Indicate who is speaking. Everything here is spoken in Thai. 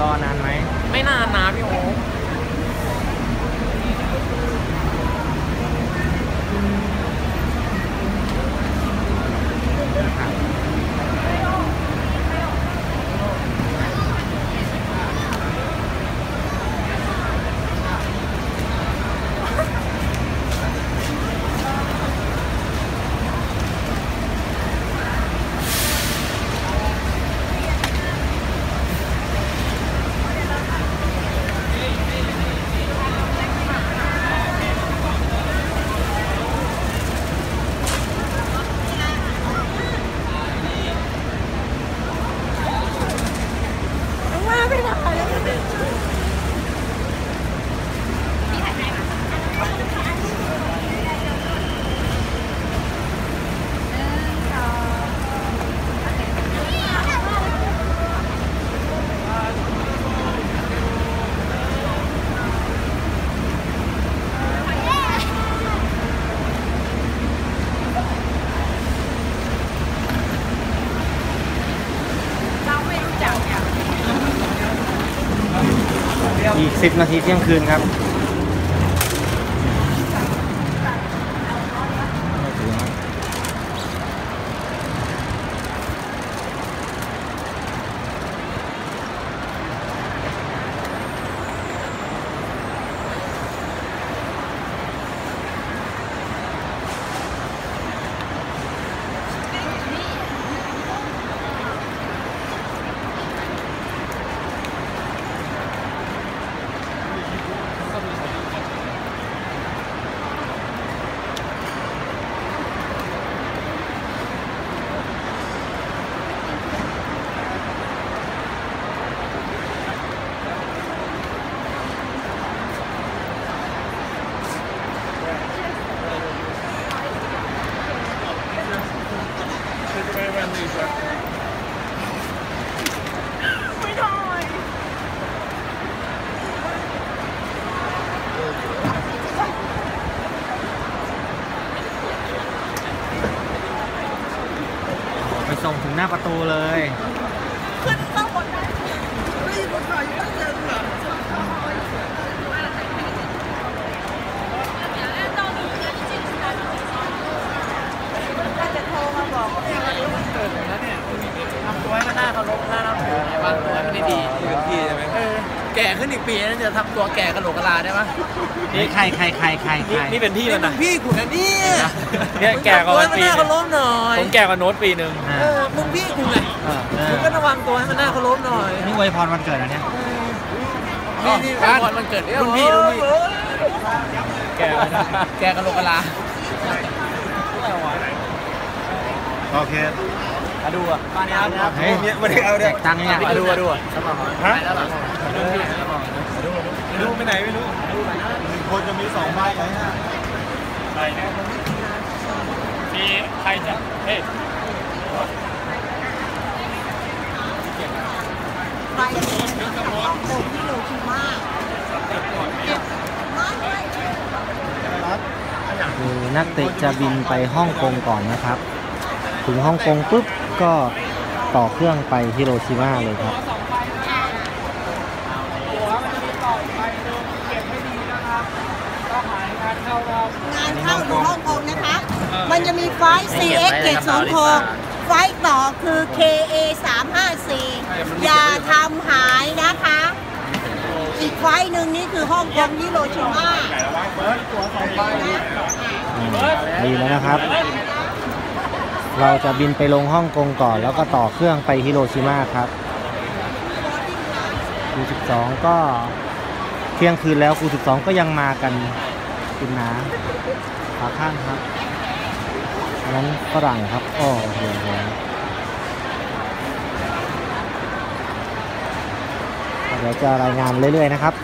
Speaker 1: รอนานไหม
Speaker 2: ไม่นานนะพี่โอ๊ค
Speaker 1: อีก 10 นาทีเที่ยงคืนครับไม่ถึงครับ ไปส่งถึงหน้าประตูเลย
Speaker 2: ทำตัวให้มันน่าเคารพน่านับถือไงวะตัวให้มันได้ดี ก่ขึ้นอีกปีนั้นจะทำตัวแก่กระโหลกกะลาได้ปะ
Speaker 1: นี่ใครใครใครใครใคร
Speaker 3: นี่เป็นพี่
Speaker 2: นี่
Speaker 3: มัน
Speaker 2: มึ
Speaker 3: นะ
Speaker 2: งพี่กูนะเนี่ย
Speaker 3: เนี่ยแก่กว่ามัน
Speaker 2: มึง
Speaker 3: ปี
Speaker 2: ทำตัวให้มันน่าเคารพหน่อย
Speaker 3: ผมแก่กว่าโน้ตปีหนึ่ง
Speaker 1: อ่า
Speaker 2: เออมึงพี่กูไง
Speaker 1: เออเอ
Speaker 2: มึ
Speaker 1: อง
Speaker 2: ก็ระวังตัวให้มันน่าเคารพหน่อย
Speaker 1: นี่อวยพรวันเกิดนะเนี่ย
Speaker 2: นี่นี่วันมันเกิดรุ่นพี่รุ่นพี่
Speaker 3: แก่กว่านะ
Speaker 2: แก่กระโหลกกะลา
Speaker 1: โอเค
Speaker 2: มาดูอะมาเนี่ยครับ
Speaker 1: เฮ้ย
Speaker 3: ไม่ได้เอา
Speaker 1: แจ
Speaker 3: เนี่ย
Speaker 1: กตังค์เนี่ย
Speaker 2: มาดูมาดูอะสมอง
Speaker 3: ฮะ
Speaker 2: ไปแล้วเหรอ
Speaker 3: ไม่รู้ไปไหนไม่รู้หนึ่งคนจะมีสองใบไหมใครเนี่ยมีใครจะเฮ้ย
Speaker 4: ไปเองของผมที่โลชิมาเก็บมาด้วย
Speaker 1: คือนักเตะจะบินไปฮ่องกงก่อนนะครับ ถึงฮ่องกงปุ๊บ ก็ต่อเครื่องไปฮิโรชิมาเลยครับ
Speaker 4: งานเข้าอยู่ฮ่องกงนะคะ มันจะมีไฟล์ CX เกตสองหกไฟล์ต่อคือ KA 354อย่าทำหายนะคะ อีกไฟล์หนึ่งนี่คือฮ่องกงฮิโรชิมา
Speaker 1: อืมดีแล้วนะครับ เราจะบินไปลงฮ่องกงก่อน แล้วก็ต่อเครื่องไปฮิโรชิมาครับครู12 ก็เที่ยงคืนแล้วครู12 ก็ยังมากันคุณนาขาข้างครับอันนั้นฝรั่งครับโอ้โหโหเดี๋ยวจะรายงานเรื่อยๆนะครับ